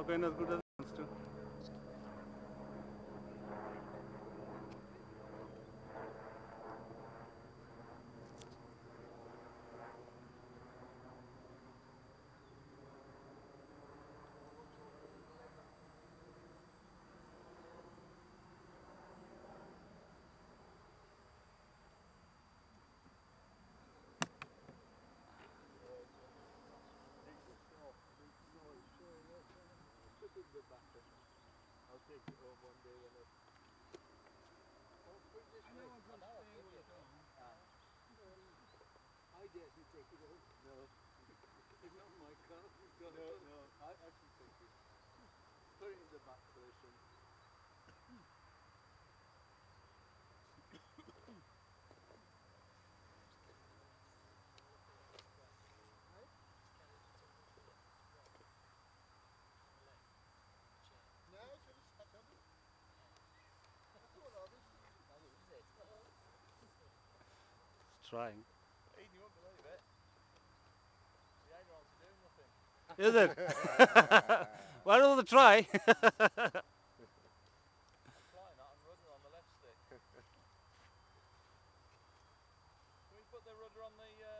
ఒక ఎన్నో scooter I'll take it home one day when it's I dare you take it home. No. It's not my car. No, no, I, I can take it. Put it in the back person. Trying. Hey, you won't believe it. The ailerons doing nothing. Is it? Why don't they try? Flying out and rudder on the left stick. Can we put the rudder on the uh,